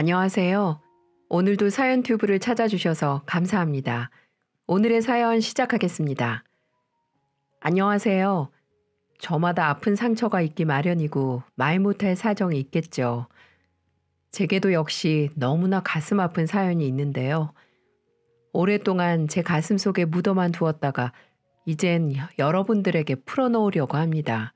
안녕하세요. 오늘도 사연 튜브를 찾아주셔서 감사합니다. 오늘의 사연 시작하겠습니다. 안녕하세요. 저마다 아픈 상처가 있기 마련이고 말 못할 사정이 있겠죠. 제게도 역시 너무나 가슴 아픈 사연이 있는데요. 오랫동안 제 가슴 속에 묻어만 두었다가 이젠 여러분들에게 풀어놓으려고 합니다.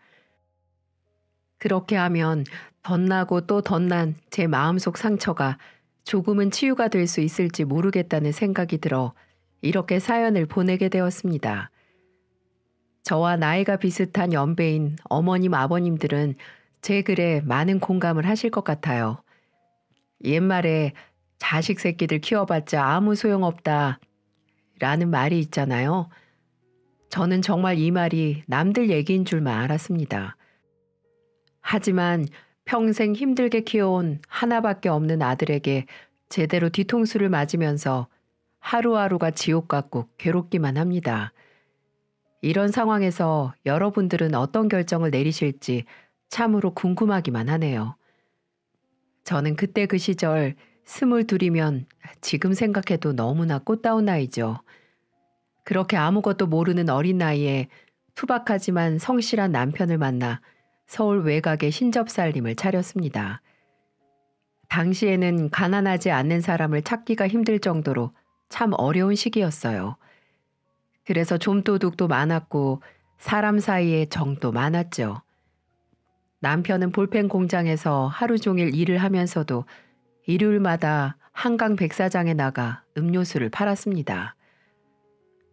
그렇게 하면 덧나고 또 덧난 제 마음속 상처가 조금은 치유가 될 수 있을지 모르겠다는 생각이 들어 이렇게 사연을 보내게 되었습니다. 저와 나이가 비슷한 연배인 어머님, 아버님들은 제 글에 많은 공감을 하실 것 같아요. 옛말에 자식 새끼들 키워봤자 아무 소용없다 라는 말이 있잖아요. 저는 정말 이 말이 남들 얘기인 줄만 알았습니다. 하지만 평생 힘들게 키워온 하나밖에 없는 아들에게 제대로 뒤통수를 맞으면서 하루하루가 지옥 같고 괴롭기만 합니다. 이런 상황에서 여러분들은 어떤 결정을 내리실지 참으로 궁금하기만 하네요. 저는 그때 그 시절 스물 둘이면 지금 생각해도 너무나 꽃다운 나이죠. 그렇게 아무것도 모르는 어린 나이에 투박하지만 성실한 남편을 만나 서울 외곽에 신접살림을 차렸습니다. 당시에는 가난하지 않는 사람을 찾기가 힘들 정도로 참 어려운 시기였어요. 그래서 좀도둑도 많았고 사람 사이에 정도 많았죠. 남편은 볼펜 공장에서 하루 종일 일을 하면서도 일요일마다 한강 백사장에 나가 음료수를 팔았습니다.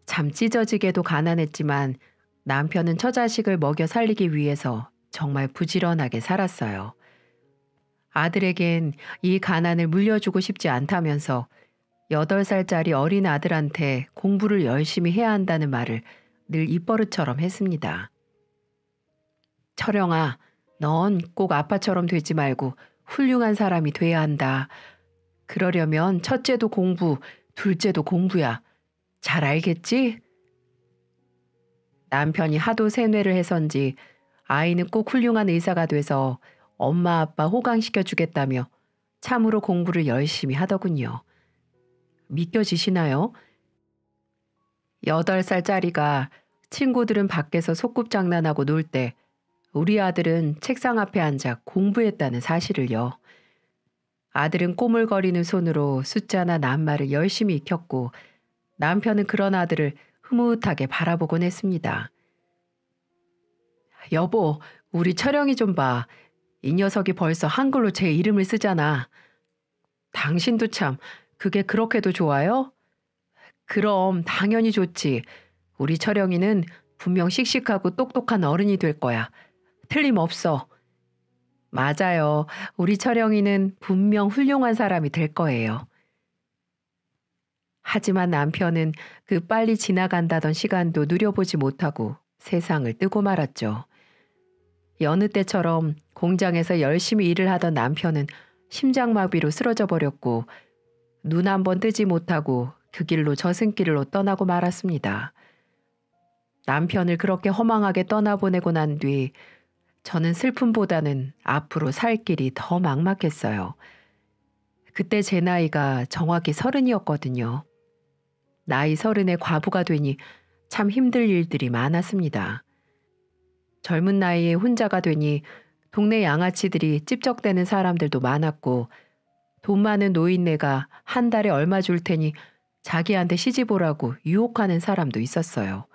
참 찢어지게도 가난했지만 남편은 처자식을 먹여 살리기 위해서 정말 부지런하게 살았어요. 아들에겐 이 가난을 물려주고 싶지 않다면서 8살짜리 어린 아들한테 공부를 열심히 해야 한다는 말을 늘 입버릇처럼 했습니다. 철영아, 넌 꼭 아빠처럼 되지 말고 훌륭한 사람이 돼야 한다. 그러려면 첫째도 공부, 둘째도 공부야. 잘 알겠지? 남편이 하도 세뇌를 해선지 아이는 꼭 훌륭한 의사가 돼서 엄마 아빠 호강시켜 주겠다며 참으로 공부를 열심히 하더군요. 믿겨지시나요? 8살짜리가 친구들은 밖에서 소꿉장난하고 놀 때 우리 아들은 책상 앞에 앉아 공부했다는 사실을요. 아들은 꼬물거리는 손으로 숫자나 낱말을 열심히 익혔고 남편은 그런 아들을 흐뭇하게 바라보곤 했습니다. 여보, 우리 철영이 좀 봐. 이 녀석이 벌써 한글로 제 이름을 쓰잖아. 당신도 참, 그게 그렇게도 좋아요? 그럼 당연히 좋지. 우리 철영이는 분명 씩씩하고 똑똑한 어른이 될 거야. 틀림없어. 맞아요. 우리 철영이는 분명 훌륭한 사람이 될 거예요. 하지만 남편은 그 빨리 지나간다던 시간도 누려보지 못하고 세상을 뜨고 말았죠. 여느 때처럼 공장에서 열심히 일을 하던 남편은 심장마비로 쓰러져 버렸고 눈 한 번 뜨지 못하고 그 길로 저승길로 떠나고 말았습니다. 남편을 그렇게 허망하게 떠나보내고 난 뒤 저는 슬픔보다는 앞으로 살 길이 더 막막했어요. 그때 제 나이가 정확히 서른이었거든요. 나이 서른에 과부가 되니 참 힘들 일들이 많았습니다. 젊은 나이에 혼자가 되니 동네 양아치들이 찝적대는 사람들도 많았고 돈 많은 노인네가 한 달에 얼마 줄 테니 자기한테 시집 오라고 유혹하는 사람도 있었어요.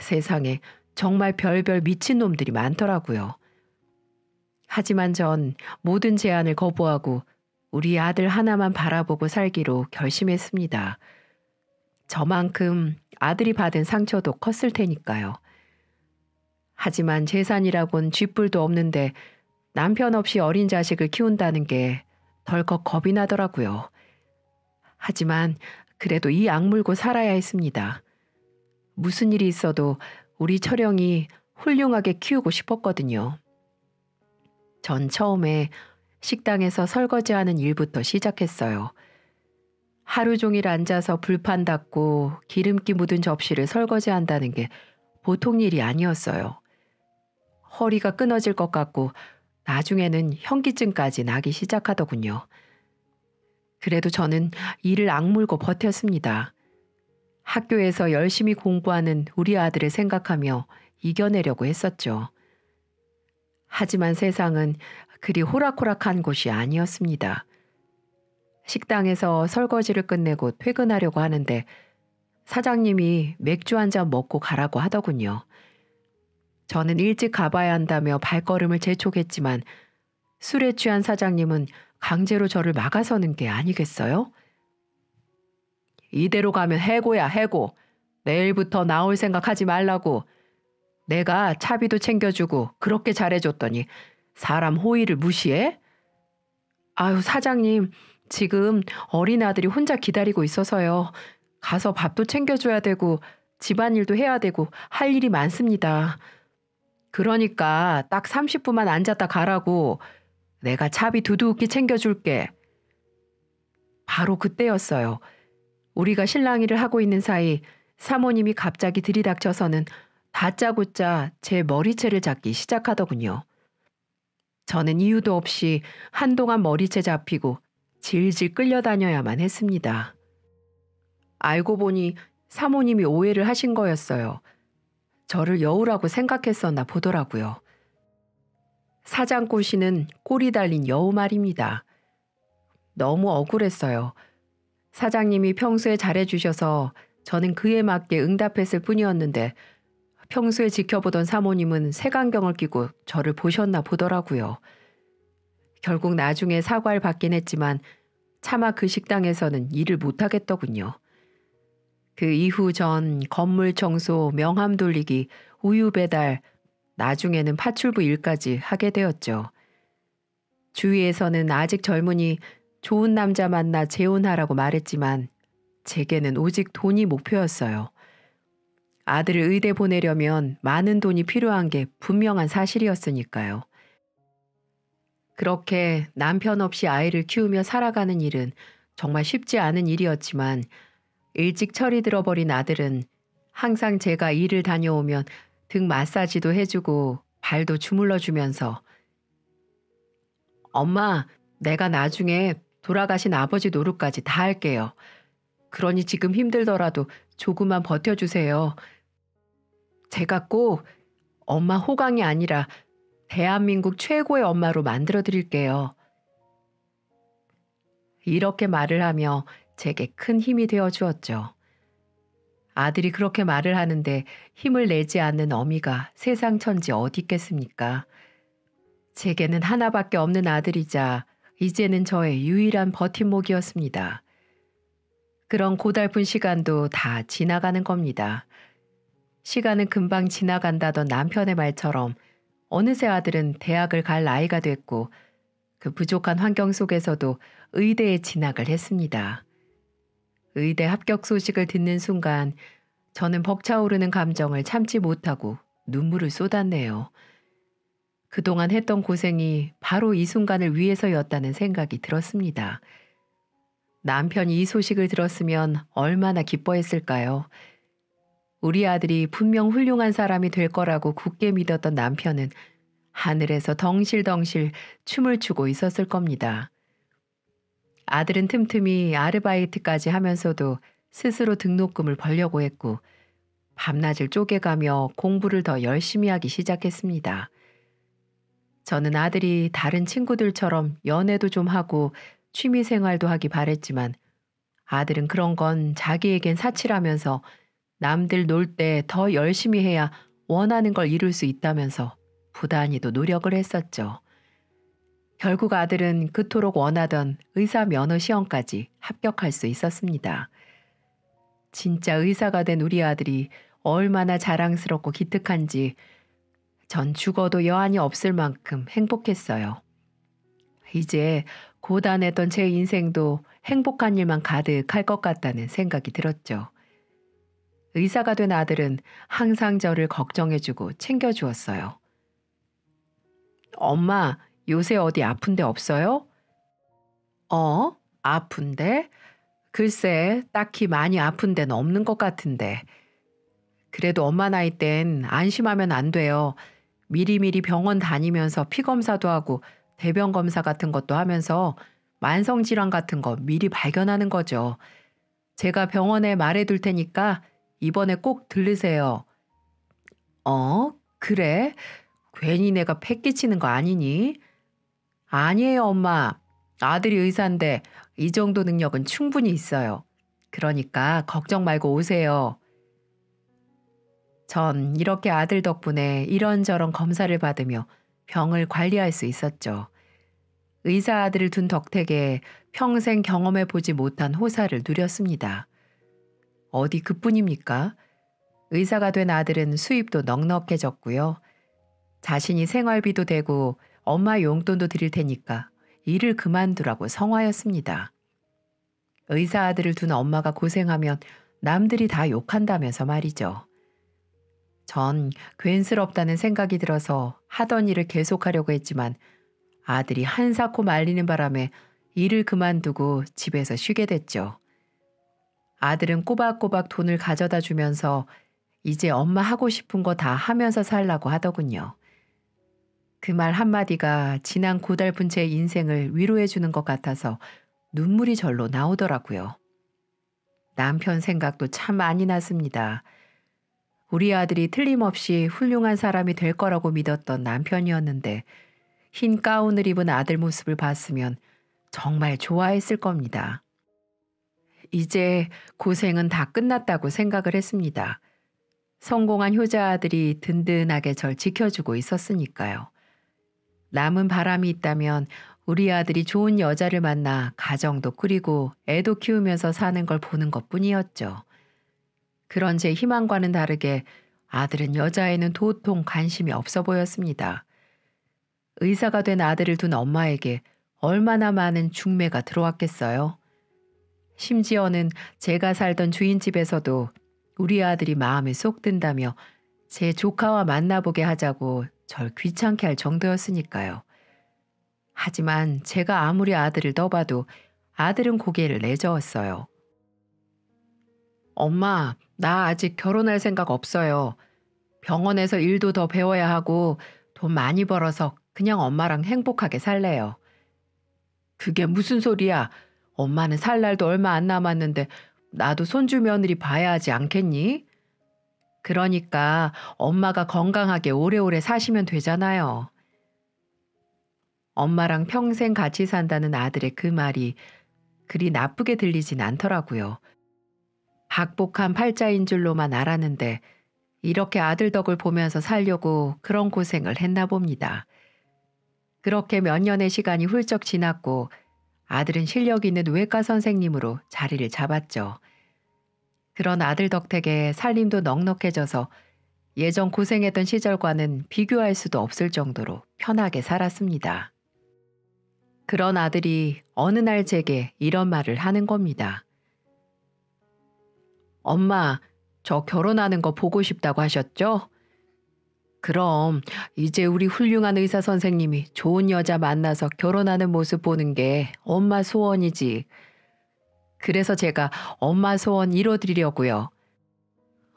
세상에 정말 별별 미친놈들이 많더라고요. 하지만 전 모든 제안을 거부하고 우리 아들 하나만 바라보고 살기로 결심했습니다. 저만큼 아들이 받은 상처도 컸을 테니까요. 하지만 재산이라곤 쥐뿔도 없는데 남편 없이 어린 자식을 키운다는 게 덜컥 겁이 나더라고요. 하지만 그래도 이 악물고 살아야 했습니다. 무슨 일이 있어도 우리 철영이 훌륭하게 키우고 싶었거든요. 전 처음에 식당에서 설거지하는 일부터 시작했어요. 하루 종일 앉아서 불판 닦고 기름기 묻은 접시를 설거지한다는 게 보통 일이 아니었어요. 허리가 끊어질 것 같고 나중에는 현기증까지 나기 시작하더군요. 그래도 저는 이를 악물고 버텼습니다. 학교에서 열심히 공부하는 우리 아들을 생각하며 이겨내려고 했었죠. 하지만 세상은 그리 호락호락한 곳이 아니었습니다. 식당에서 설거지를 끝내고 퇴근하려고 하는데 사장님이 맥주 한 잔 먹고 가라고 하더군요. 저는 일찍 가봐야 한다며 발걸음을 재촉했지만 술에 취한 사장님은 강제로 저를 막아서는 게 아니겠어요? 이대로 가면 해고야, 해고. 내일부터 나올 생각하지 말라고. 내가 차비도 챙겨주고 그렇게 잘해줬더니 사람 호의를 무시해? 아유, 사장님, 지금 어린 아들이 혼자 기다리고 있어서요. 가서 밥도 챙겨줘야 되고 집안일도 해야 되고 할 일이 많습니다. 그러니까 딱 30분만 앉았다 가라고 내가 차비 두둑히 챙겨줄게. 바로 그때였어요. 우리가 실랑이를 하고 있는 사이 사모님이 갑자기 들이닥쳐서는 다짜고짜 제 머리채를 잡기 시작하더군요. 저는 이유도 없이 한동안 머리채 잡히고 질질 끌려다녀야만 했습니다. 알고 보니 사모님이 오해를 하신 거였어요. 저를 여우라고 생각했었나 보더라고요. 사장꼬시는 꼬리 달린 여우 말입니다. 너무 억울했어요. 사장님이 평소에 잘해주셔서 저는 그에 맞게 응답했을 뿐이었는데 평소에 지켜보던 사모님은 색안경을 끼고 저를 보셨나 보더라고요. 결국 나중에 사과를 받긴 했지만 차마 그 식당에서는 일을 못하겠더군요. 그 이후 전 건물 청소, 명함 돌리기, 우유 배달, 나중에는 파출부 일까지 하게 되었죠. 주위에서는 아직 젊으니 좋은 남자 만나 재혼하라고 말했지만 제게는 오직 돈이 목표였어요. 아들을 의대 보내려면 많은 돈이 필요한 게 분명한 사실이었으니까요. 그렇게 남편 없이 아이를 키우며 살아가는 일은 정말 쉽지 않은 일이었지만 일찍 철이 들어버린 아들은 항상 제가 일을 다녀오면 등 마사지도 해주고 발도 주물러 주면서 엄마, 내가 나중에 돌아가신 아버지 노릇까지 다 할게요. 그러니 지금 힘들더라도 조금만 버텨주세요. 제가 꼭 엄마 호강이 아니라 대한민국 최고의 엄마로 만들어 드릴게요. 이렇게 말을 하며 제게 큰 힘이 되어 주었죠. 아들이 그렇게 말을 하는데 힘을 내지 않는 어미가 세상 천지 어디 있겠습니까? 제게는 하나밖에 없는 아들이자 이제는 저의 유일한 버팀목이었습니다. 그런 고달픈 시간도 다 지나가는 겁니다. 시간은 금방 지나간다던 남편의 말처럼 어느새 아들은 대학을 갈 나이가 됐고 그 부족한 환경 속에서도 의대에 진학을 했습니다. 의대 합격 소식을 듣는 순간 저는 벅차오르는 감정을 참지 못하고 눈물을 쏟았네요. 그동안 했던 고생이 바로 이 순간을 위해서였다는 생각이 들었습니다. 남편이 이 소식을 들었으면 얼마나 기뻐했을까요? 우리 아들이 분명 훌륭한 사람이 될 거라고 굳게 믿었던 남편은 하늘에서 덩실덩실 춤을 추고 있었을 겁니다. 아들은 틈틈이 아르바이트까지 하면서도 스스로 등록금을 벌려고 했고 밤낮을 쪼개가며 공부를 더 열심히 하기 시작했습니다. 저는 아들이 다른 친구들처럼 연애도 좀 하고 취미 생활도 하기 바랬지만 아들은 그런 건 자기에겐 사치라면서 남들 놀 때 더 열심히 해야 원하는 걸 이룰 수 있다면서 부단히도 노력을 했었죠. 결국 아들은 그토록 원하던 의사 면허 시험까지 합격할 수 있었습니다. 진짜 의사가 된 우리 아들이 얼마나 자랑스럽고 기특한지 전 죽어도 여한이 없을 만큼 행복했어요. 이제 고단했던 제 인생도 행복한 일만 가득할 것 같다는 생각이 들었죠. 의사가 된 아들은 항상 저를 걱정해주고 챙겨주었어요. 엄마, 요새 어디 아픈데 없어요? 어? 아픈데? 글쎄, 딱히 많이 아픈 데는 없는 것 같은데. 그래도 엄마 나이 땐 안심하면 안 돼요. 미리미리 병원 다니면서 피 검사도 하고 대변 검사 같은 것도 하면서 만성질환 같은 거 미리 발견하는 거죠. 제가 병원에 말해둘 테니까 이번에 꼭 들르세요. 어? 그래? 괜히 내가 패 끼치는 거 아니니? 아니에요, 엄마. 아들이 의사인데 이 정도 능력은 충분히 있어요. 그러니까 걱정 말고 오세요. 전 이렇게 아들 덕분에 이런저런 검사를 받으며 병을 관리할 수 있었죠. 의사 아들을 둔 덕택에 평생 경험해 보지 못한 호사를 누렸습니다. 어디 그뿐입니까? 의사가 된 아들은 수입도 넉넉해졌고요. 자신이 생활비도 되고 엄마 용돈도 드릴 테니까 일을 그만두라고 성화였습니다. 의사 아들을 둔 엄마가 고생하면 남들이 다 욕한다면서 말이죠. 전 괜스럽다는 생각이 들어서 하던 일을 계속하려고 했지만 아들이 한사코 말리는 바람에 일을 그만두고 집에서 쉬게 됐죠. 아들은 꼬박꼬박 돈을 가져다 주면서 이제 엄마 하고 싶은 거 다 하면서 살라고 하더군요. 그 말 한마디가 지난 고달픈 제 인생을 위로해 주는 것 같아서 눈물이 절로 나오더라고요. 남편 생각도 참 많이 났습니다. 우리 아들이 틀림없이 훌륭한 사람이 될 거라고 믿었던 남편이었는데 흰 가운을 입은 아들 모습을 봤으면 정말 좋아했을 겁니다. 이제 고생은 다 끝났다고 생각을 했습니다. 성공한 효자 아들이 든든하게 절 지켜주고 있었으니까요. 남은 바람이 있다면 우리 아들이 좋은 여자를 만나 가정도 꾸리고 애도 키우면서 사는 걸 보는 것 뿐이었죠. 그런 제 희망과는 다르게 아들은 여자에는 도통 관심이 없어 보였습니다. 의사가 된 아들을 둔 엄마에게 얼마나 많은 중매가 들어왔겠어요? 심지어는 제가 살던 주인집에서도 우리 아들이 마음에 쏙 든다며 제 조카와 만나보게 하자고 절 귀찮게 할 정도였으니까요. 하지만 제가 아무리 아들을 떠봐도 아들은 고개를 내저었어요. 엄마, 나 아직 결혼할 생각 없어요. 병원에서 일도 더 배워야 하고 돈 많이 벌어서 그냥 엄마랑 행복하게 살래요. 그게 무슨 소리야? 엄마는 살 날도 얼마 안 남았는데 나도 손주 며느리 봐야 하지 않겠니? 그러니까 엄마가 건강하게 오래오래 사시면 되잖아요. 엄마랑 평생 같이 산다는 아들의 그 말이 그리 나쁘게 들리진 않더라고요. 박복한 팔자인 줄로만 알았는데 이렇게 아들 덕을 보면서 살려고 그런 고생을 했나 봅니다. 그렇게 몇 년의 시간이 훌쩍 지났고 아들은 실력 있는 외과 선생님으로 자리를 잡았죠. 그런 아들 덕택에 살림도 넉넉해져서 예전 고생했던 시절과는 비교할 수도 없을 정도로 편하게 살았습니다. 그런 아들이 어느 날 제게 이런 말을 하는 겁니다. 엄마, 저 결혼하는 거 보고 싶다고 하셨죠? 그럼 이제 우리 훌륭한 의사 선생님이 좋은 여자 만나서 결혼하는 모습 보는 게 엄마 소원이지. 그래서 제가 엄마 소원 이뤄드리려고요.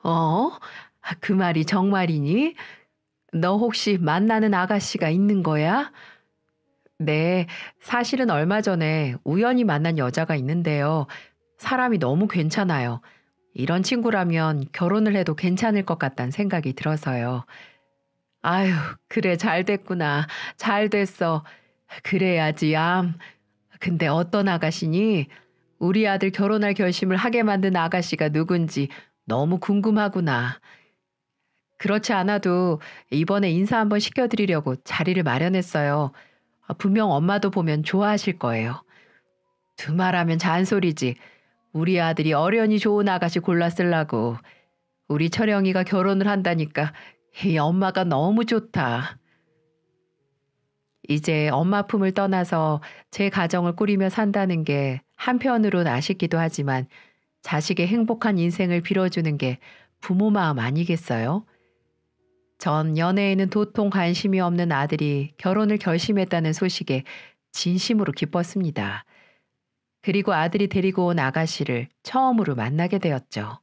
어? 그 말이 정말이니? 너 혹시 만나는 아가씨가 있는 거야? 네, 사실은 얼마 전에 우연히 만난 여자가 있는데요. 사람이 너무 괜찮아요. 이런 친구라면 결혼을 해도 괜찮을 것 같다는 생각이 들어서요. 아유, 그래, 잘 됐구나. 잘 됐어. 그래야지, 암. 근데 어떤 아가씨니? 우리 아들 결혼할 결심을 하게 만든 아가씨가 누군지 너무 궁금하구나. 그렇지 않아도 이번에 인사 한번 시켜드리려고 자리를 마련했어요. 아, 분명 엄마도 보면 좋아하실 거예요. 두말하면 잔소리지. 우리 아들이 어련히 좋은 아가씨 쓰려고. 우리 철영이가 결혼을 한다니까 이 엄마가 너무 좋다. 이제 엄마 품을 떠나서 제 가정을 꾸리며 산다는 게 한편으론 아쉽기도 하지만 자식의 행복한 인생을 빌어주는 게 부모 마음 아니겠어요? 전 연애에는 도통 관심이 없는 아들이 결혼을 결심했다는 소식에 진심으로 기뻤습니다. 그리고 아들이 데리고 온 아가씨를 처음으로 만나게 되었죠.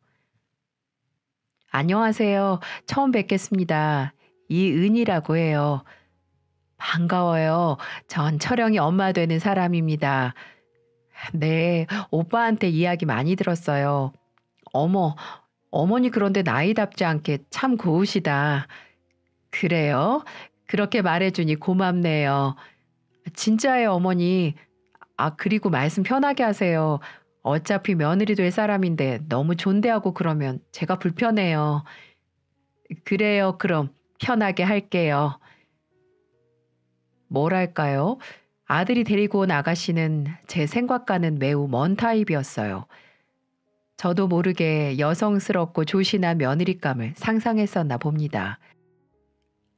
안녕하세요. 처음 뵙겠습니다. 이은이라고 해요. 반가워요. 전 철영이 엄마 되는 사람입니다. 네, 오빠한테 이야기 많이 들었어요. 어머, 어머니 그런데 나이답지 않게 참 고우시다. 그래요? 그렇게 말해주니 고맙네요. 진짜예요, 어머니. 아, 그리고 말씀 편하게 하세요. 어차피 며느리 될 사람인데 너무 존대하고 그러면 제가 불편해요. 그래요, 그럼 편하게 할게요. 뭐랄까요? 아들이 데리고 온 아가씨는 제 생각과는 매우 먼 타입이었어요. 저도 모르게 여성스럽고 조신한 며느리감을 상상했었나 봅니다.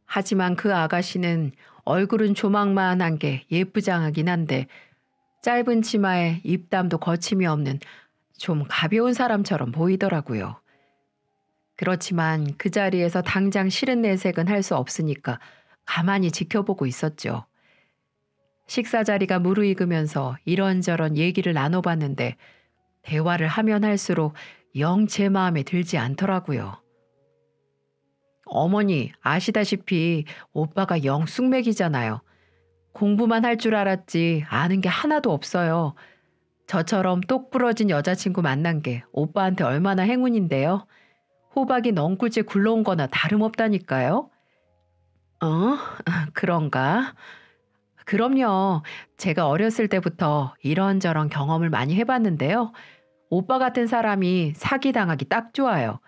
하지만 그 아가씨는 얼굴은 조망만한 게 예쁘장하긴 한데 짧은 치마에 입담도 거침이 없는 좀 가벼운 사람처럼 보이더라고요. 그렇지만 그 자리에서 당장 싫은 내색은 할 수 없으니까 가만히 지켜보고 있었죠. 식사 자리가 무르익으면서 이런저런 얘기를 나눠봤는데 대화를 하면 할수록 영 제 마음에 들지 않더라고요. 어머니, 아시다시피 오빠가 영 쑥맥이잖아요. 공부만 할 줄 알았지 아는 게 하나도 없어요. 저처럼 똑 부러진 여자친구 만난 게 오빠한테 얼마나 행운인데요. 호박이 넝굴째 굴러온 거나 다름없다니까요. 어? 그런가? 그럼요. 제가 어렸을 때부터 이런저런 경험을 많이 해봤는데요. 오빠 같은 사람이 사기당하기 딱 좋아요.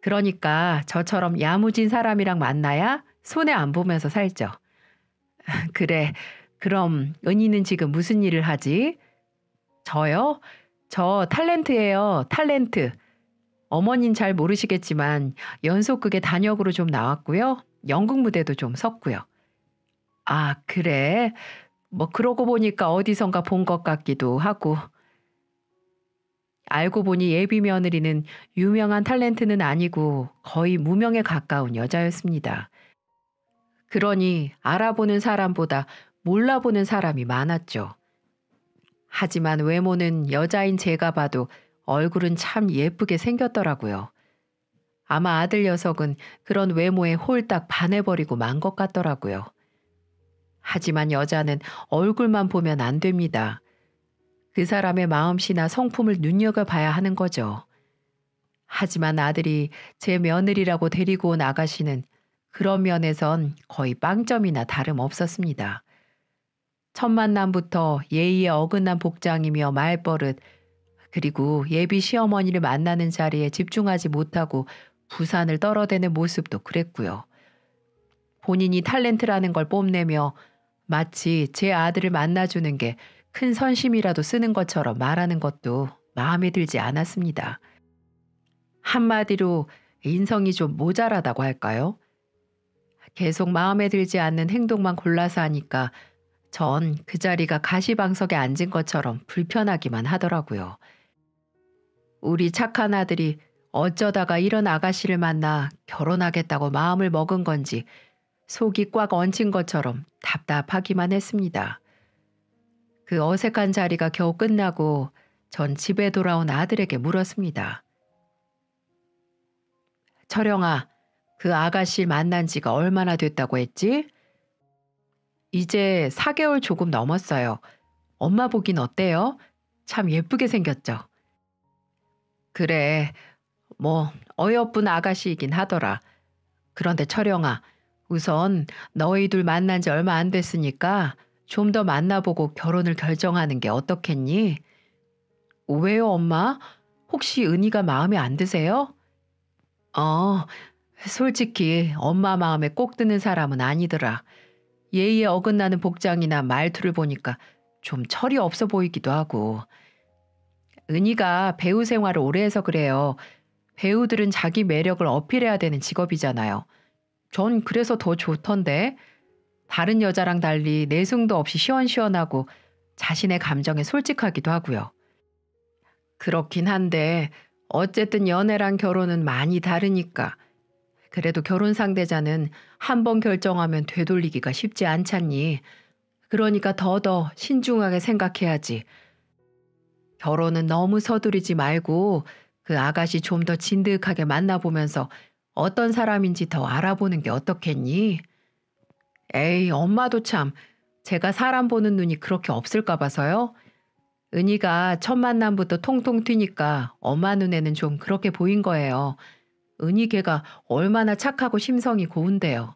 그러니까 저처럼 야무진 사람이랑 만나야 손해 안 보면서 살죠. 그래. 그럼 은희는 지금 무슨 일을 하지? 저요? 저 탤런트예요. 탤런트. 어머닌 잘 모르시겠지만 연속극에 단역으로 좀 나왔고요. 연극 무대도 좀 섰고요. 아, 그래? 뭐 그러고 보니까 어디선가 본 것 같기도 하고. 알고 보니 예비 며느리는 유명한 탤런트는 아니고 거의 무명에 가까운 여자였습니다. 그러니 알아보는 사람보다 몰라보는 사람이 많았죠. 하지만 외모는 여자인 제가 봐도 얼굴은 참 예쁘게 생겼더라고요. 아마 아들 녀석은 그런 외모에 홀딱 반해버리고 만 것 같더라고요. 하지만 여자는 얼굴만 보면 안 됩니다. 그 사람의 마음씨나 성품을 눈여겨봐야 하는 거죠. 하지만 아들이 제 며느리라고 데리고 온 아가씨는 그런 면에선 거의 빵점이나 다름 없었습니다. 첫 만남부터 예의에 어긋난 복장이며 말버릇 그리고 예비 시어머니를 만나는 자리에 집중하지 못하고 부산을 떨어대는 모습도 그랬고요. 본인이 탤런트라는 걸 뽐내며 마치 제 아들을 만나주는 게 큰 선심이라도 쓰는 것처럼 말하는 것도 마음에 들지 않았습니다. 한마디로 인성이 좀 모자라다고 할까요? 계속 마음에 들지 않는 행동만 골라서 하니까 전 그 자리가 가시방석에 앉은 것처럼 불편하기만 하더라고요. 우리 착한 아들이 어쩌다가 이런 아가씨를 만나 결혼하겠다고 마음을 먹은 건지 속이 꽉 얹힌 것처럼 답답하기만 했습니다. 그 어색한 자리가 겨우 끝나고 전 집에 돌아온 아들에게 물었습니다. 철영아, 그 아가씨 만난 지가 얼마나 됐다고 했지? 이제 4개월 조금 넘었어요. 엄마 보긴 어때요? 참 예쁘게 생겼죠? 그래, 뭐 어여쁜 아가씨이긴 하더라. 그런데 철영아, 우선 너희 둘 만난 지 얼마 안 됐으니까 좀 더 만나보고 결혼을 결정하는 게 어떻겠니? 왜요, 엄마? 혹시 은희가 마음에 안 드세요? 어, 솔직히 엄마 마음에 꼭 드는 사람은 아니더라. 예의에 어긋나는 복장이나 말투를 보니까 좀 철이 없어 보이기도 하고. 은희가 배우 생활을 오래 해서 그래요. 배우들은 자기 매력을 어필해야 되는 직업이잖아요. 전 그래서 더 좋던데. 다른 여자랑 달리 내숭도 없이 시원시원하고 자신의 감정에 솔직하기도 하고요. 그렇긴 한데 어쨌든 연애랑 결혼은 많이 다르니까. 그래도 결혼 상대자는 한 번 결정하면 되돌리기가 쉽지 않잖니. 그러니까 더더 신중하게 생각해야지. 결혼은 너무 서두르지 말고 그 아가씨 좀 더 진득하게 만나보면서 어떤 사람인지 더 알아보는 게 어떻겠니? 에이, 엄마도 참 제가 사람 보는 눈이 그렇게 없을까 봐서요. 은희가 첫 만남부터 통통 튀니까 엄마 눈에는 좀 그렇게 보인 거예요. 은희 걔가 얼마나 착하고 심성이 고운데요.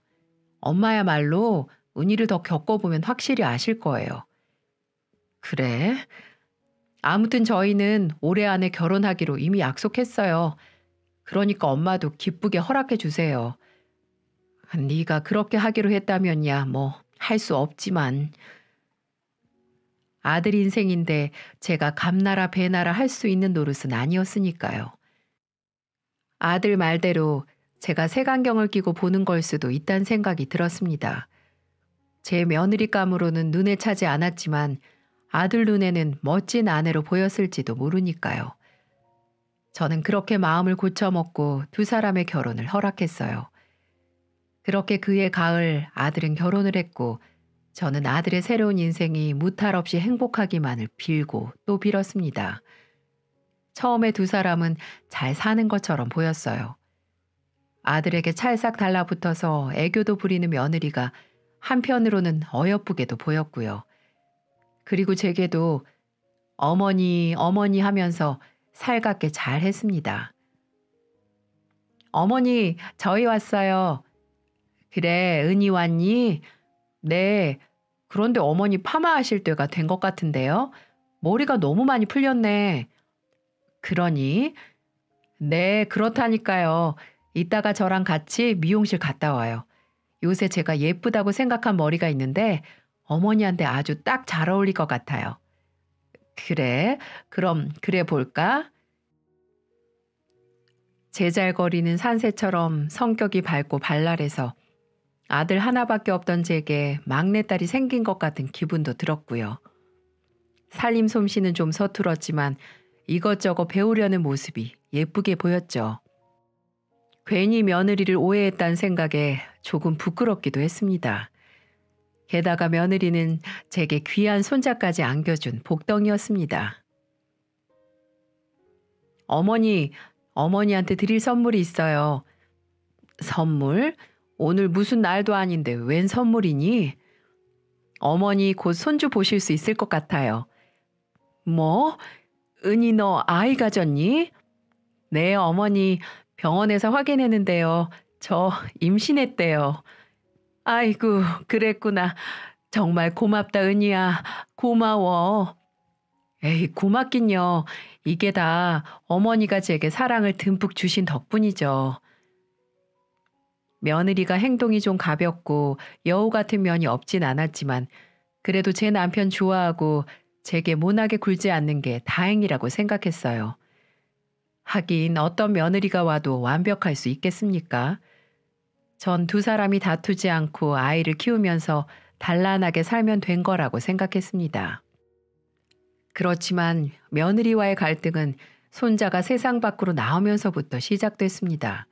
엄마야말로 은희를 더 겪어보면 확실히 아실 거예요. 그래? 아무튼 저희는 올해 안에 결혼하기로 이미 약속했어요. 그러니까 엄마도 기쁘게 허락해 주세요. 네가 그렇게 하기로 했다면야 뭐 할 수 없지만 아들 인생인데 제가 감나라 배나라 할 수 있는 노릇은 아니었으니까요. 아들 말대로 제가 색안경을 끼고 보는 걸 수도 있다는 생각이 들었습니다. 제 며느리감으로는 눈에 차지 않았지만 아들 눈에는 멋진 아내로 보였을지도 모르니까요. 저는 그렇게 마음을 고쳐먹고 두 사람의 결혼을 허락했어요. 그렇게 그해 가을 아들은 결혼을 했고 저는 아들의 새로운 인생이 무탈 없이 행복하기만을 빌고 또 빌었습니다. 처음에 두 사람은 잘 사는 것처럼 보였어요. 아들에게 찰싹 달라붙어서 애교도 부리는 며느리가 한편으로는 어여쁘게도 보였고요. 그리고 제게도 어머니, 어머니 하면서 살갑게 잘 했습니다. 어머니, 저희 왔어요. 그래, 은희 왔니? 네. 그런데 어머니 파마하실 때가 된 것 같은데요. 머리가 너무 많이 풀렸네. 그러니? 네, 그렇다니까요. 이따가 저랑 같이 미용실 갔다 와요. 요새 제가 예쁘다고 생각한 머리가 있는데 어머니한테 아주 딱 잘 어울릴 것 같아요. 그래? 그럼 그래 볼까? 제잘거리는 산새처럼 성격이 밝고 발랄해서 아들 하나밖에 없던 제게 막내딸이 생긴 것 같은 기분도 들었고요. 살림 솜씨는 좀 서툴었지만 이것저것 배우려는 모습이 예쁘게 보였죠. 괜히 며느리를 오해했다는 생각에 조금 부끄럽기도 했습니다. 게다가 며느리는 제게 귀한 손자까지 안겨준 복덩이였습니다. 어머니, 어머니한테 드릴 선물이 있어요. 선물? 오늘 무슨 날도 아닌데 웬 선물이니? 어머니 곧 손주 보실 수 있을 것 같아요. 뭐? 은희 너 아이 가졌니? 네, 어머니 병원에서 확인했는데요. 저 임신했대요. 아이고, 그랬구나. 정말 고맙다, 은희야. 고마워. 에이, 고맙긴요. 이게 다 어머니가 제게 사랑을 듬뿍 주신 덕분이죠. 며느리가 행동이 좀 가볍고 여우 같은 면이 없진 않았지만 그래도 제 남편 좋아하고 제게 모나게 굴지 않는 게 다행이라고 생각했어요. 하긴 어떤 며느리가 와도 완벽할 수 있겠습니까? 전 두 사람이 다투지 않고 아이를 키우면서 단란하게 살면 된 거라고 생각했습니다. 그렇지만 며느리와의 갈등은 손자가 세상 밖으로 나오면서부터 시작됐습니다.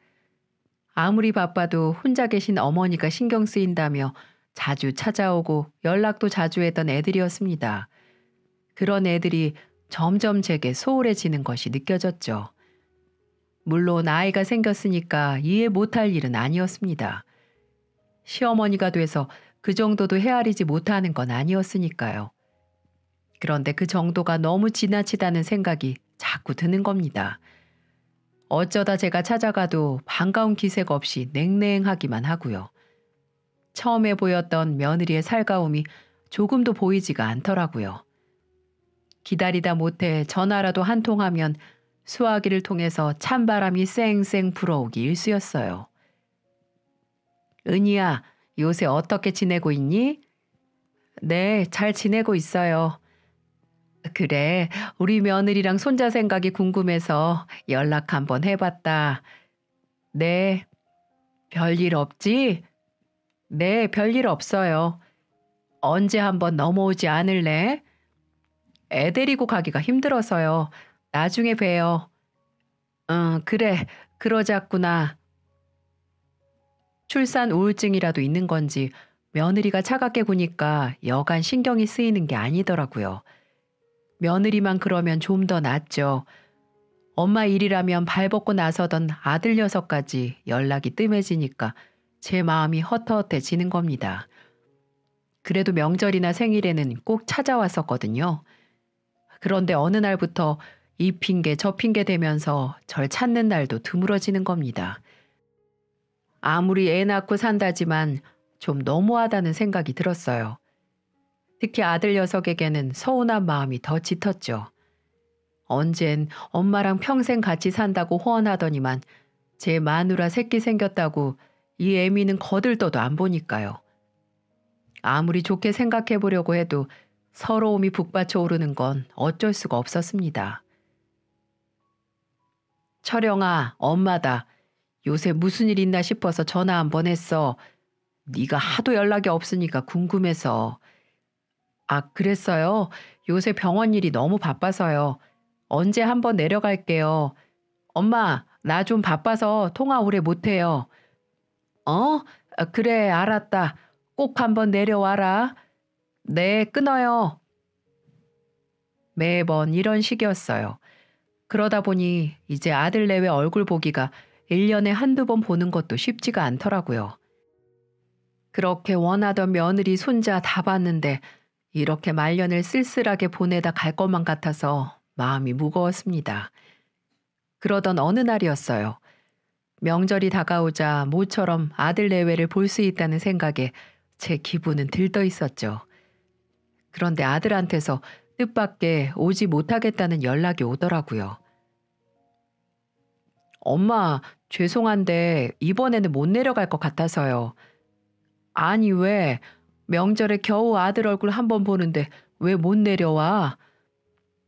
아무리 바빠도 혼자 계신 어머니가 신경 쓰인다며 자주 찾아오고 연락도 자주 했던 애들이었습니다. 그런 애들이 점점 제게 소홀해지는 것이 느껴졌죠. 물론 아이가 생겼으니까 이해 못할 일은 아니었습니다. 시어머니가 돼서 그 정도도 헤아리지 못하는 건 아니었으니까요. 그런데 그 정도가 너무 지나치다는 생각이 자꾸 드는 겁니다. 어쩌다 제가 찾아가도 반가운 기색 없이 냉랭하기만 하고요. 처음에 보였던 며느리의 살가움이 조금도 보이지가 않더라고요. 기다리다 못해 전화라도 한 통하면 수화기를 통해서 찬바람이 쌩쌩 불어오기 일쑤였어요. 은희야, 요새 어떻게 지내고 있니? 네, 잘 지내고 있어요. 그래, 우리 며느리랑 손자 생각이 궁금해서 연락 한번 해봤다. 네, 별일 없지? 네, 별일 없어요. 언제 한번 넘어오지 않을래? 애 데리고 가기가 힘들어서요. 나중에 봬요. 응, 그래. 그러자꾸나. 출산 우울증이라도 있는 건지 며느리가 차갑게 구니까 여간 신경이 쓰이는 게 아니더라고요. 며느리만 그러면 좀 더 낫죠. 엄마 일이라면 발벗고 나서던 아들 녀석까지 연락이 뜸해지니까 제 마음이 헛헛해지는 겁니다. 그래도 명절이나 생일에는 꼭 찾아왔었거든요. 그런데 어느 날부터 이 핑계 저 핑계 대면서 절 찾는 날도 드물어지는 겁니다. 아무리 애 낳고 산다지만 좀 너무하다는 생각이 들었어요. 특히 아들 녀석에게는 서운한 마음이 더 짙었죠. 언젠 엄마랑 평생 같이 산다고 호언하더니만 제 마누라 새끼 생겼다고 이 애미는 거들떠도 안 보니까요. 아무리 좋게 생각해 보려고 해도 서러움이 북받쳐 오르는 건 어쩔 수가 없었습니다. 철영아, 엄마다. 요새 무슨 일 있나 싶어서 전화 한 번 했어. 네가 하도 연락이 없으니까 궁금해서. 아, 그랬어요. 요새 병원 일이 너무 바빠서요. 언제 한번 내려갈게요. 엄마, 나 좀 바빠서 통화 오래 못해요. 어? 아, 그래, 알았다. 꼭 한번 내려와라. 네, 끊어요. 매번 이런 식이었어요. 그러다 보니 이제 아들 내외 얼굴 보기가 1년에 한두 번 보는 것도 쉽지가 않더라고요. 그렇게 원하던 며느리 손자 다 봤는데 이렇게 말년을 쓸쓸하게 보내다 갈 것만 같아서 마음이 무거웠습니다. 그러던 어느 날이었어요. 명절이 다가오자 모처럼 아들 내외를 볼 수 있다는 생각에 제 기분은 들떠 있었죠. 그런데 아들한테서 뜻밖의 오지 못하겠다는 연락이 오더라고요. 엄마, 죄송한데 이번에는 못 내려갈 것 같아서요. 아니, 왜? 명절에 겨우 아들 얼굴 한 번 보는데 왜 못 내려와?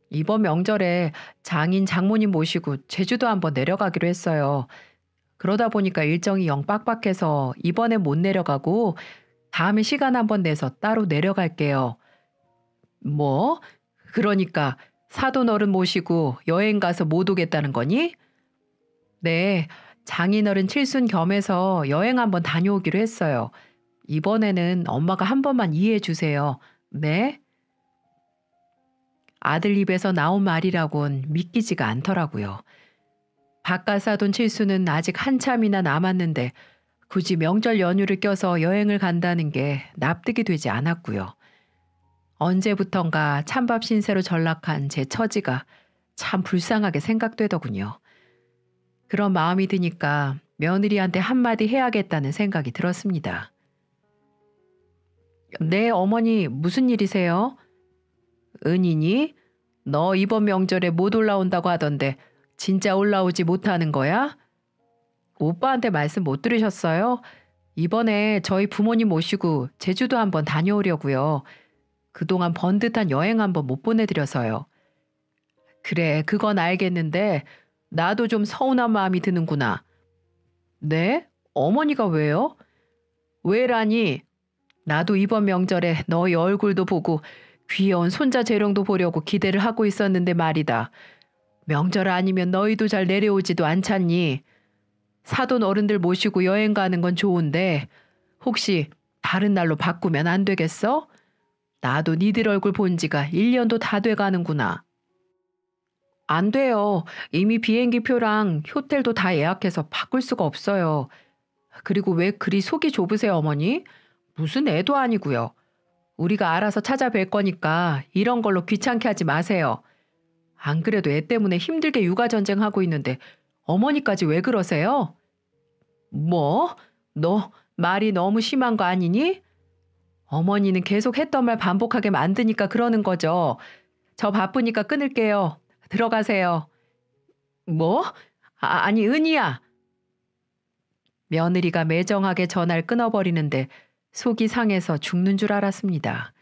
이번 명절에 장인 장모님 모시고 제주도 한번 내려가기로 했어요. 그러다 보니까 일정이 영 빡빡해서 이번에 못 내려가고 다음에 시간 한번 내서 따로 내려갈게요. 뭐? 그러니까 사돈 어른 모시고 여행 가서 못 오겠다는 거니? 네, 장인어른 칠순 겸해서 여행 한번 다녀오기로 했어요. 이번에는 엄마가 한 번만 이해해 주세요. 네? 아들 입에서 나온 말이라곤 믿기지가 않더라고요. 바깥 사돈 칠수는 아직 한참이나 남았는데 굳이 명절 연휴를 껴서 여행을 간다는 게 납득이 되지 않았고요. 언제부턴가 찬밥 신세로 전락한 제 처지가 참 불쌍하게 생각되더군요. 그런 마음이 드니까 며느리한테 한마디 해야겠다는 생각이 들었습니다. 네, 어머니, 무슨 일이세요? 은인이? 너 이번 명절에 못 올라온다고 하던데 진짜 올라오지 못하는 거야? 오빠한테 말씀 못 들으셨어요? 이번에 저희 부모님 모시고 제주도 한번 다녀오려고요. 그동안 번듯한 여행 한번 못 보내드려서요. 그래, 그건 알겠는데 나도 좀 서운한 마음이 드는구나. 네? 어머니가 왜요? 왜라니? 나도 이번 명절에 너희 얼굴도 보고 귀여운 손자 재롱도 보려고 기대를 하고 있었는데 말이다. 명절 아니면 너희도 잘 내려오지도 않잖니. 사돈 어른들 모시고 여행 가는 건 좋은데 혹시 다른 날로 바꾸면 안 되겠어? 나도 니들 얼굴 본 지가 1년도 다 돼가는구나. 안 돼요. 이미 비행기 표랑 호텔도 다 예약해서 바꿀 수가 없어요. 그리고 왜 그리 속이 좁으세요, 어머니? 무슨 애도 아니고요. 우리가 알아서 찾아뵐 거니까 이런 걸로 귀찮게 하지 마세요. 안 그래도 애 때문에 힘들게 육아 전쟁하고 있는데 어머니까지 왜 그러세요? 뭐? 너 말이 너무 심한 거 아니니? 어머니는 계속 했던 말 반복하게 만드니까 그러는 거죠. 저 바쁘니까 끊을게요. 들어가세요. 뭐? 아, 아니, 은희야. 며느리가 매정하게 전화를 끊어버리는데 속이 상해서 죽는 줄 알았습니다.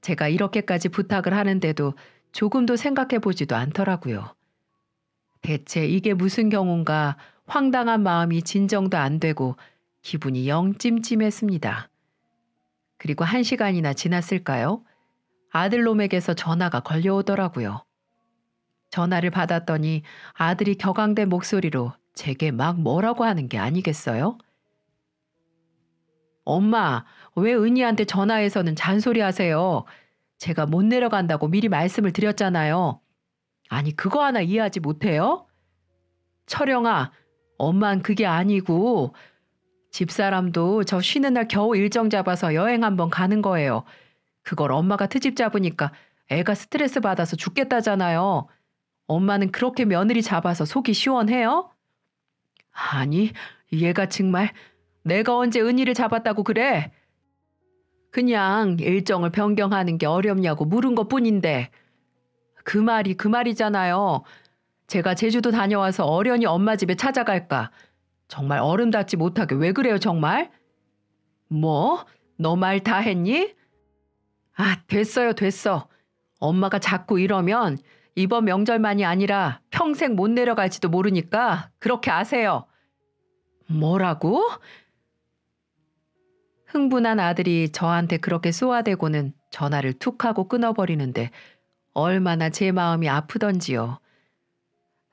제가 이렇게까지 부탁을 하는데도 조금도 생각해 보지도 않더라고요. 대체 이게 무슨 경우인가 황당한 마음이 진정도 안 되고 기분이 영 찜찜했습니다. 그리고 한 시간이나 지났을까요? 아들놈에게서 전화가 걸려오더라고요. 전화를 받았더니 아들이 격앙된 목소리로 제게 막 뭐라고 하는 게 아니겠어요? 엄마, 왜 은희한테 전화해서는 잔소리 하세요? 제가 못 내려간다고 미리 말씀을 드렸잖아요. 아니, 그거 하나 이해하지 못해요? 철영아, 엄만 그게 아니고, 집사람도 저 쉬는 날 겨우 일정 잡아서 여행 한번 가는 거예요. 그걸 엄마가 트집 잡으니까 애가 스트레스 받아서 죽겠다잖아요. 엄마는 그렇게 며느리 잡아서 속이 시원해요? 아니, 얘가 정말 내가 언제 은희를 잡았다고 그래? 그냥 일정을 변경하는 게 어렵냐고 물은 것 뿐인데. 그 말이 그 말이잖아요. 제가 제주도 다녀와서 어련히 엄마 집에 찾아갈까. 정말 어른답지 못하게 왜 그래요, 정말? 뭐? 너 말 다 했니? 아, 됐어요, 됐어. 엄마가 자꾸 이러면 이번 명절만이 아니라 평생 못 내려갈지도 모르니까 그렇게 아세요. 뭐라고? 흥분한 아들이 저한테 그렇게 쏘아대고는 전화를 툭 하고 끊어버리는데 얼마나 제 마음이 아프던지요.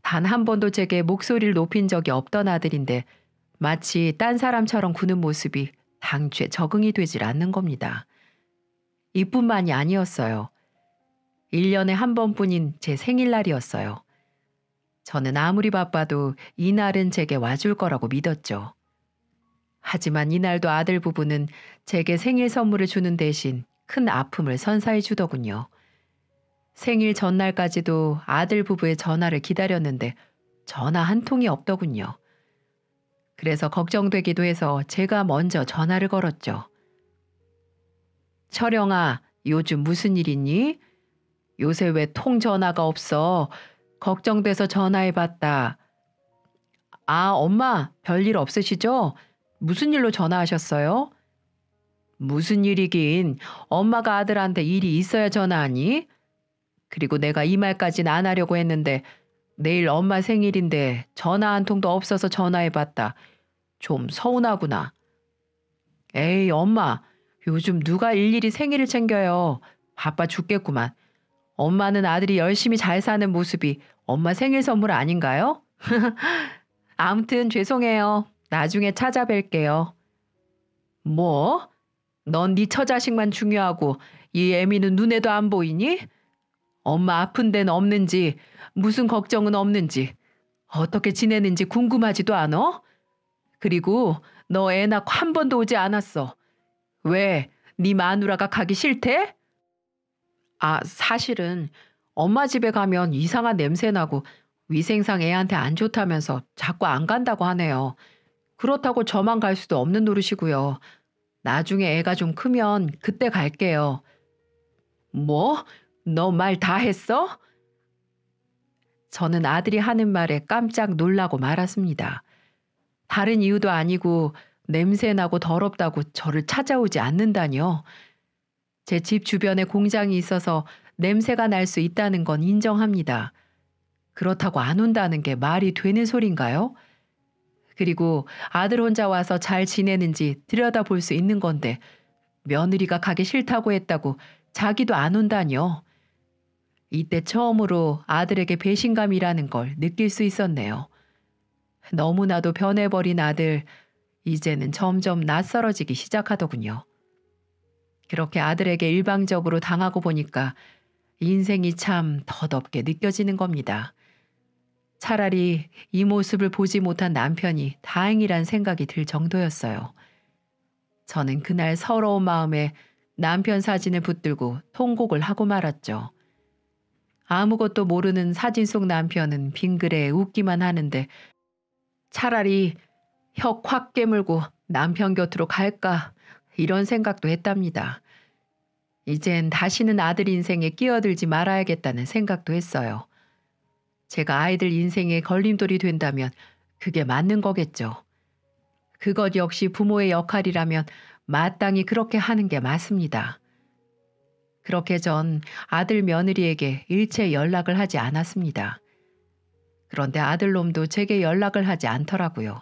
단 한 번도 제게 목소리를 높인 적이 없던 아들인데 마치 딴 사람처럼 구는 모습이 당최 적응이 되질 않는 겁니다. 이뿐만이 아니었어요. 1년에 한 번뿐인 제 생일날이었어요. 저는 아무리 바빠도 이날은 제게 와줄 거라고 믿었죠. 하지만 이날도 아들 부부는 제게 생일 선물을 주는 대신 큰 아픔을 선사해 주더군요. 생일 전날까지도 아들 부부의 전화를 기다렸는데 전화 한 통이 없더군요. 그래서 걱정되기도 해서 제가 먼저 전화를 걸었죠. 철영아, 요즘 무슨 일 있니? 요새 왜 통 전화가 없어? 걱정돼서 전화해봤다. 아, 엄마, 별일 없으시죠? 무슨 일로 전화하셨어요? 무슨 일이긴 엄마가 아들한테 일이 있어야 전화하니? 그리고 내가 이 말까진 안 하려고 했는데 내일 엄마 생일인데 전화 한 통도 없어서 전화해봤다. 좀 서운하구나. 에이, 엄마, 요즘 누가 일일이 생일을 챙겨요. 바빠 죽겠구만. 엄마는 아들이 열심히 잘 사는 모습이 엄마 생일 선물 아닌가요? 아무튼 죄송해요. 나중에 찾아뵐게요. 뭐? 넌 네 처자식만 중요하고 이 애미는 눈에도 안 보이니? 엄마 아픈 데는 없는지 무슨 걱정은 없는지 어떻게 지내는지 궁금하지도 않어? 그리고 너 애 낳고 한 번도 오지 않았어. 왜? 네 마누라가 가기 싫대? 아, 사실은 엄마 집에 가면 이상한 냄새 나고 위생상 애한테 안 좋다면서 자꾸 안 간다고 하네요. 그렇다고 저만 갈 수도 없는 노릇이고요. 나중에 애가 좀 크면 그때 갈게요. 뭐? 너 말 다 했어? 저는 아들이 하는 말에 깜짝 놀라고 말았습니다. 다른 이유도 아니고 냄새나고 더럽다고 저를 찾아오지 않는다니요. 제 집 주변에 공장이 있어서 냄새가 날 수 있다는 건 인정합니다. 그렇다고 안 온다는 게 말이 되는 소린가요? 그리고 아들 혼자 와서 잘 지내는지 들여다 볼 수 있는 건데 며느리가 가기 싫다고 했다고 자기도 안 온다뇨. 이때 처음으로 아들에게 배신감이라는 걸 느낄 수 있었네요. 너무나도 변해버린 아들, 이제는 점점 낯설어지기 시작하더군요. 그렇게 아들에게 일방적으로 당하고 보니까 인생이 참 덧없게 느껴지는 겁니다. 차라리 이 모습을 보지 못한 남편이 다행이란 생각이 들 정도였어요. 저는 그날 서러운 마음에 남편 사진을 붙들고 통곡을 하고 말았죠. 아무것도 모르는 사진 속 남편은 빙그레 웃기만 하는데 차라리 혀 확 깨물고 남편 곁으로 갈까 이런 생각도 했답니다. 이젠 다시는 아들 인생에 끼어들지 말아야겠다는 생각도 했어요. 제가 아이들 인생에 걸림돌이 된다면 그게 맞는 거겠죠. 그것 역시 부모의 역할이라면 마땅히 그렇게 하는 게 맞습니다. 그렇게 전 아들 며느리에게 일체 연락을 하지 않았습니다. 그런데 아들놈도 제게 연락을 하지 않더라고요.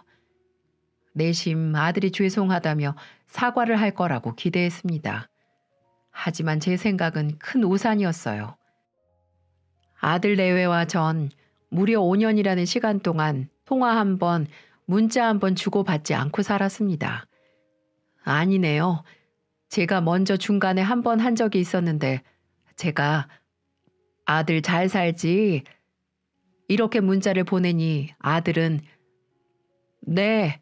내심 아들이 죄송하다며 사과를 할 거라고 기대했습니다. 하지만 제 생각은 큰 오산이었어요. 아들 내외와 전 무려 5년이라는 시간 동안 통화 한 번, 문자 한 번 주고받지 않고 살았습니다. 아니네요. 제가 먼저 중간에 한 번 한 적이 있었는데 제가 아들 잘 살지? 이렇게 문자를 보내니 아들은 네.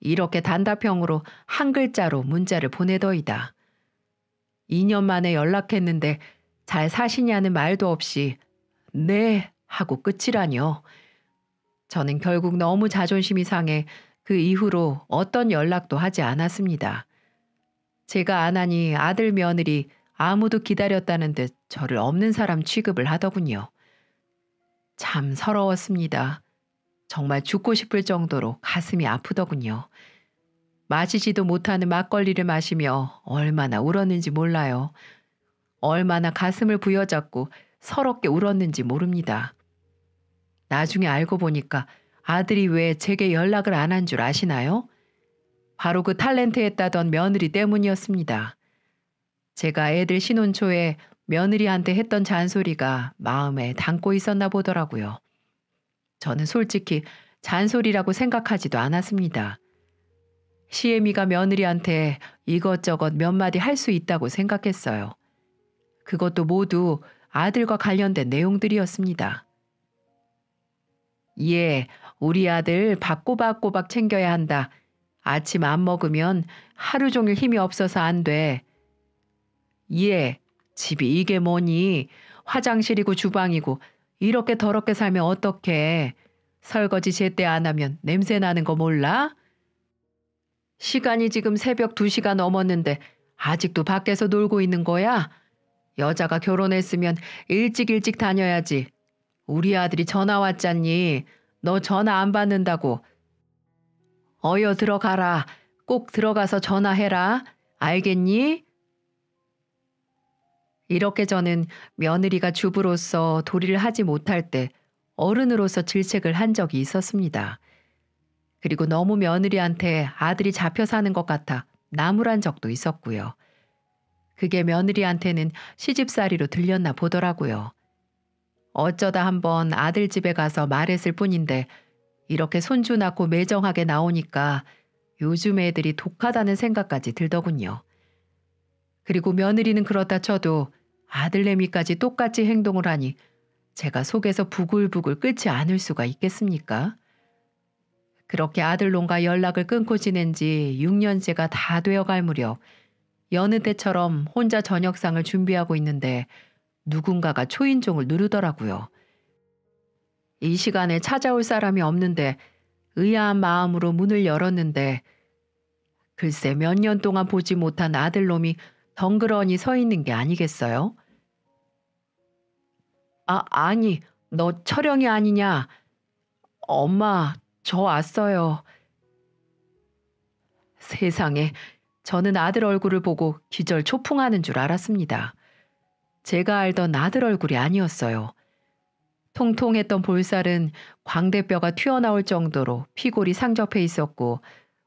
이렇게 단답형으로 한 글자로 문자를 보내더이다. 2년 만에 연락했는데 잘 사시냐는 말도 없이 네 하고 끝이라뇨. 저는 결국 너무 자존심이 상해 그 이후로 어떤 연락도 하지 않았습니다. 제가 안 하니 아들 며느리 아무도 기다렸다는 듯 저를 없는 사람 취급을 하더군요. 참 서러웠습니다. 정말 죽고 싶을 정도로 가슴이 아프더군요. 마시지도 못하는 막걸리를 마시며 얼마나 울었는지 몰라요. 얼마나 가슴을 부여잡고 서럽게 울었는지 모릅니다. 나중에 알고 보니까 아들이 왜 제게 연락을 안 한 줄 아시나요? 바로 그 탤런트했다던 며느리 때문이었습니다. 제가 애들 신혼 초에 며느리한테 했던 잔소리가 마음에 담고 있었나 보더라고요. 저는 솔직히 잔소리라고 생각하지도 않았습니다. 시애미가 며느리한테 이것저것 몇 마디 할 수 있다고 생각했어요. 그것도 모두 아들과 관련된 내용들이었습니다. 예, 우리 아들 밥 꼬박꼬박 챙겨야 한다. 아침 안 먹으면 하루 종일 힘이 없어서 안 돼. 예, 집이 이게 뭐니? 화장실이고 주방이고 이렇게 더럽게 살면 어떡해. 설거지 제때 안 하면 냄새 나는 거 몰라? 시간이 지금 새벽 2시가 넘었는데 아직도 밖에서 놀고 있는 거야? 여자가 결혼했으면 일찍 일찍 다녀야지. 우리 아들이 전화 왔잖니. 너 전화 안 받는다고. 어여 들어가라. 꼭 들어가서 전화해라. 알겠니? 이렇게 저는 며느리가 주부로서 도리를 하지 못할 때 어른으로서 질책을 한 적이 있었습니다. 그리고 너무 며느리한테 아들이 잡혀 사는 것 같아 나무란 적도 있었고요. 그게 며느리한테는 시집살이로 들렸나 보더라고요. 어쩌다 한번 아들 집에 가서 말했을 뿐인데 이렇게 손주 낳고 매정하게 나오니까 요즘 애들이 독하다는 생각까지 들더군요. 그리고 며느리는 그렇다 쳐도 아들내미까지 똑같이 행동을 하니 제가 속에서 부글부글 끓지 않을 수가 있겠습니까? 그렇게 아들놈과 연락을 끊고 지낸 지 6년째가 다 되어갈 무렵 여느 때처럼 혼자 저녁상을 준비하고 있는데 누군가가 초인종을 누르더라고요. 이 시간에 찾아올 사람이 없는데 의아한 마음으로 문을 열었는데 글쎄 몇 년 동안 보지 못한 아들놈이 덩그러니 서 있는 게 아니겠어요? 아, 아니, 너 철영이 아니냐? 엄마, 저 왔어요. 세상에, 저는 아들 얼굴을 보고 기절 초풍하는 줄 알았습니다. 제가 알던 아들 얼굴이 아니었어요. 통통했던 볼살은 광대뼈가 튀어나올 정도로 피골이 상접해 있었고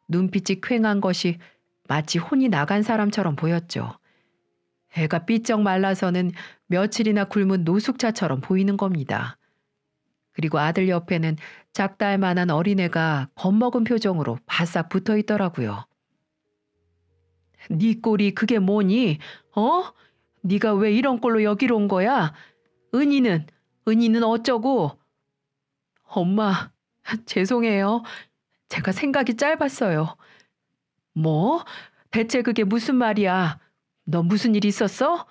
눈빛이 퀭한 것이 마치 혼이 나간 사람처럼 보였죠. 애가 삐쩍 말라서는 며칠이나 굶은 노숙자처럼 보이는 겁니다. 그리고 아들 옆에는 작달 만한 어린애가 겁먹은 표정으로 바싹 붙어 있더라고요. 네 꼴이 그게 뭐니? 어? 네가 왜 이런 꼴로 여기로 온 거야? 은희는 은희는 어쩌고? 엄마, 죄송해요. 제가 생각이 짧았어요. 뭐? 대체 그게 무슨 말이야? 너 무슨 일 있었어?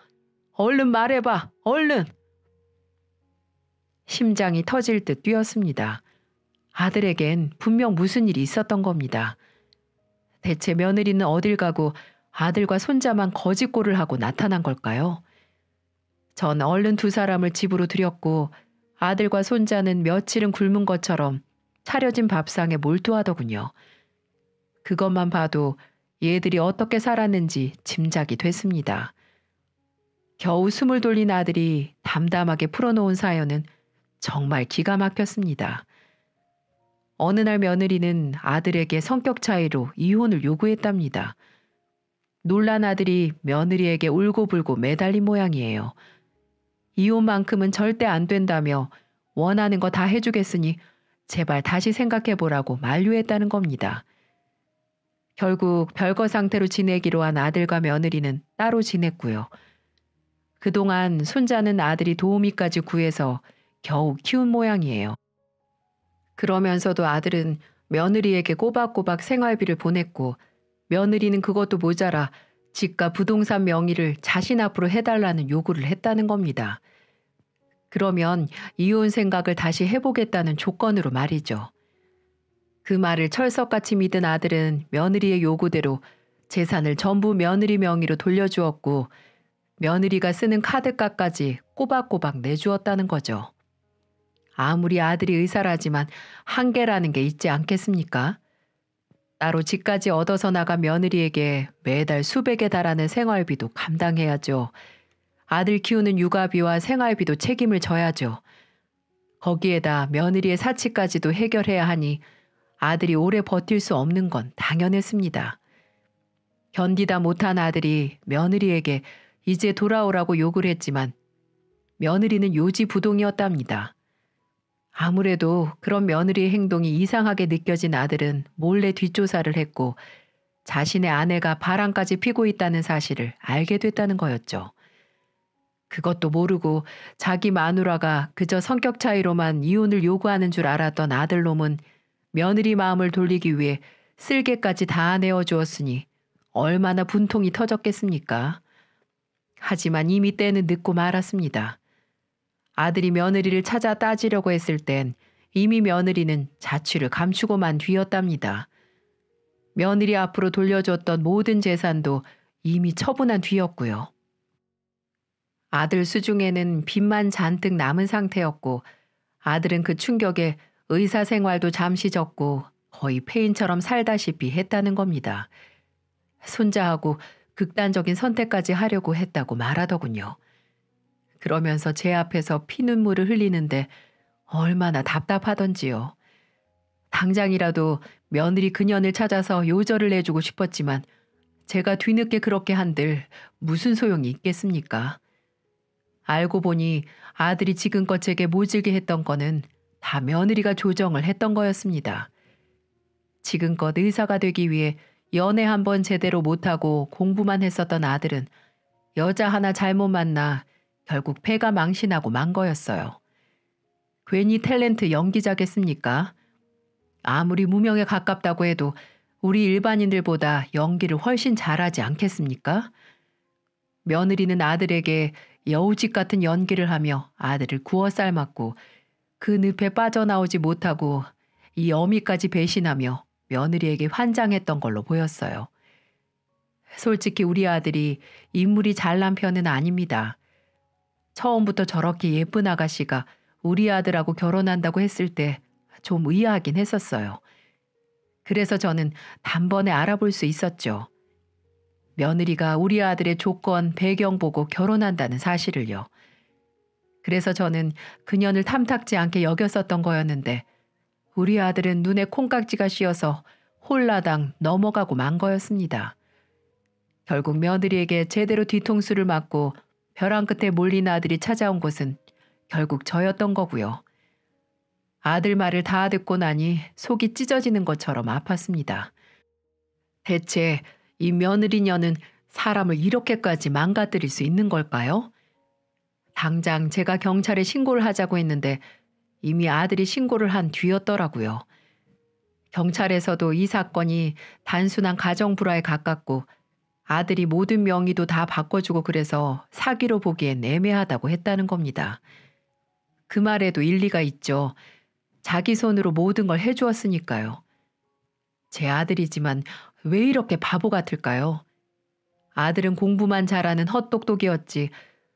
얼른 말해봐, 얼른! 심장이 터질 듯 뛰었습니다. 아들에겐 분명 무슨 일이 있었던 겁니다. 대체 며느리는 어딜 가고 아들과 손자만 거짓골을 하고 나타난 걸까요? 전 얼른 두 사람을 집으로 들였고 아들과 손자는 며칠은 굶은 것처럼 차려진 밥상에 몰두하더군요. 그것만 봐도 얘들이 어떻게 살았는지 짐작이 됐습니다. 겨우 숨을 돌린 아들이 담담하게 풀어놓은 사연은 정말 기가 막혔습니다. 어느 날 며느리는 아들에게 성격 차이로 이혼을 요구했답니다. 놀란 아들이 며느리에게 울고불고 매달린 모양이에요. 이혼만큼은 절대 안 된다며 원하는 거 다 해주겠으니 제발 다시 생각해보라고 만류했다는 겁니다. 결국 별거 상태로 지내기로 한 아들과 며느리는 따로 지냈고요. 그동안 손자는 아들이 도우미까지 구해서 겨우 키운 모양이에요. 그러면서도 아들은 며느리에게 꼬박꼬박 생활비를 보냈고 며느리는 그것도 모자라 집과 부동산 명의를 자신 앞으로 해달라는 요구를 했다는 겁니다. 그러면 이혼 생각을 다시 해보겠다는 조건으로 말이죠. 그 말을 철석같이 믿은 아들은 며느리의 요구대로 재산을 전부 며느리 명의로 돌려주었고 며느리가 쓰는 카드값까지 꼬박꼬박 내주었다는 거죠. 아무리 아들이 의사라지만 한계라는 게 있지 않겠습니까? 따로 집까지 얻어서 나간 며느리에게 매달 수백에 달하는 생활비도 감당해야죠. 아들 키우는 육아비와 생활비도 책임을 져야죠. 거기에다 며느리의 사치까지도 해결해야 하니 아들이 오래 버틸 수 없는 건 당연했습니다. 견디다 못한 아들이 며느리에게 이제 돌아오라고 욕을 했지만 며느리는 요지부동이었답니다. 아무래도 그런 며느리의 행동이 이상하게 느껴진 아들은 몰래 뒷조사를 했고 자신의 아내가 바람까지 피고 있다는 사실을 알게 됐다는 거였죠. 그것도 모르고 자기 마누라가 그저 성격 차이로만 이혼을 요구하는 줄 알았던 아들놈은 며느리 마음을 돌리기 위해 쓸개까지 다 내어 주었으니 얼마나 분통이 터졌겠습니까? 하지만 이미 때는 늦고 말았습니다. 아들이 며느리를 찾아 따지려고 했을 땐 이미 며느리는 자취를 감추고만 뒤였답니다. 며느리 앞으로 돌려줬던 모든 재산도 이미 처분한 뒤였고요. 아들 수중에는 빚만 잔뜩 남은 상태였고 아들은 그 충격에 의사 생활도 잠시 접고 거의 폐인처럼 살다시피 했다는 겁니다. 손자하고 극단적인 선택까지 하려고 했다고 말하더군요. 그러면서 제 앞에서 피눈물을 흘리는데 얼마나 답답하던지요. 당장이라도 며느리 그년을 찾아서 요절을 내주고 싶었지만 제가 뒤늦게 그렇게 한들 무슨 소용이 있겠습니까? 알고 보니 아들이 지금껏 제게 모질게 했던 거는 다 며느리가 조정을 했던 거였습니다. 지금껏 의사가 되기 위해 연애 한 번 제대로 못하고 공부만 했었던 아들은 여자 하나 잘못 만나 결국 폐가 망신하고 만 거였어요. 괜히 탤런트 연기자겠습니까? 아무리 무명에 가깝다고 해도 우리 일반인들보다 연기를 훨씬 잘하지 않겠습니까? 며느리는 아들에게 여우짓 같은 연기를 하며 아들을 구워 삶았고 그 늪에 빠져나오지 못하고 이 어미까지 배신하며 며느리에게 환장했던 걸로 보였어요. 솔직히 우리 아들이 인물이 잘난 편은 아닙니다. 처음부터 저렇게 예쁜 아가씨가 우리 아들하고 결혼한다고 했을 때 좀 의아하긴 했었어요. 그래서 저는 단번에 알아볼 수 있었죠. 며느리가 우리 아들의 조건, 배경 보고 결혼한다는 사실을요. 그래서 저는 그년을 탐탁지 않게 여겼었던 거였는데 우리 아들은 눈에 콩깍지가 씌어서 홀라당 넘어가고 만 거였습니다. 결국 며느리에게 제대로 뒤통수를 맞고 벼랑 끝에 몰린 아들이 찾아온 곳은 결국 저였던 거고요. 아들 말을 다 듣고 나니 속이 찢어지는 것처럼 아팠습니다. 대체 이 며느리녀는 사람을 이렇게까지 망가뜨릴 수 있는 걸까요? 당장 제가 경찰에 신고를 하자고 했는데 이미 아들이 신고를 한 뒤였더라고요. 경찰에서도 이 사건이 단순한 가정 불화에 가깝고 아들이 모든 명의도 다 바꿔주고 그래서 사기로 보기엔 애매하다고 했다는 겁니다. 그 말에도 일리가 있죠. 자기 손으로 모든 걸 해주었으니까요. 제 아들이지만 왜 이렇게 바보 같을까요? 아들은 공부만 잘하는 헛똑똑이었지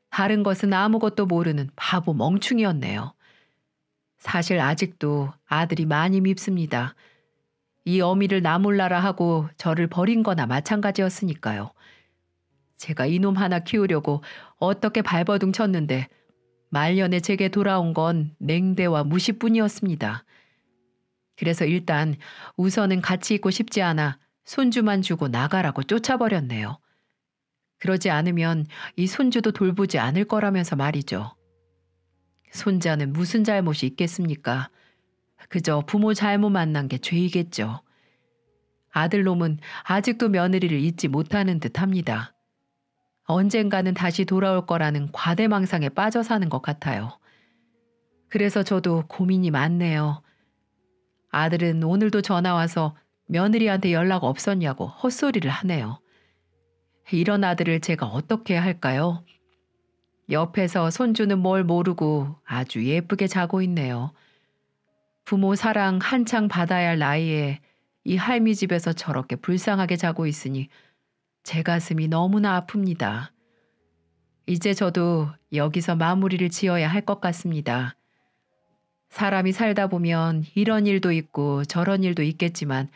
다른 것은 아무것도 모르는 바보 멍충이었네요. 사실 아직도 아들이 많이 밉습니다. 이 어미를 나몰라라 하고 저를 버린 거나 마찬가지였으니까요. 제가 이놈 하나 키우려고 어떻게 발버둥 쳤는데 말년에 제게 돌아온 건 냉대와 무시뿐이었습니다. 그래서 일단 우선은 같이 있고 싶지 않아 손주만 주고 나가라고 쫓아버렸네요. 그러지 않으면 이 손주도 돌보지 않을 거라면서 말이죠. 손자는 무슨 잘못이 있겠습니까? 그저 부모 잘못 만난 게 죄이겠죠. 아들놈은 아직도 며느리를 잊지 못하는 듯 합니다. 언젠가는 다시 돌아올 거라는 과대망상에 빠져 사는 것 같아요. 그래서 저도 고민이 많네요. 아들은 오늘도 전화 와서 며느리한테 연락 없었냐고 헛소리를 하네요. 이런 아들을 제가 어떻게 할까요? 옆에서 손주는 뭘 모르고 아주 예쁘게 자고 있네요. 부모 사랑 한창 받아야 할 나이에 이 할미 집에서 저렇게 불쌍하게 자고 있으니 제 가슴이 너무나 아픕니다. 이제 저도 여기서 마무리를 지어야 할 것 같습니다. 사람이 살다 보면 이런 일도 있고 저런 일도 있겠지만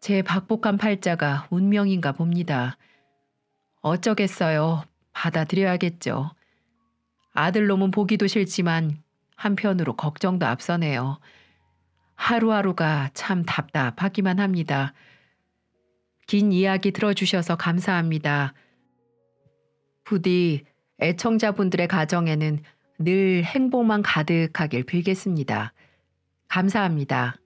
제 박복한 팔자가 운명인가 봅니다. 어쩌겠어요. 받아들여야겠죠. 아들놈은 보기도 싫지만 한편으로 걱정도 앞서네요. 하루하루가 참 답답하기만 합니다. 긴 이야기 들어주셔서 감사합니다. 부디 애청자분들의 가정에는 늘 행복만 가득하길 빌겠습니다. 감사합니다.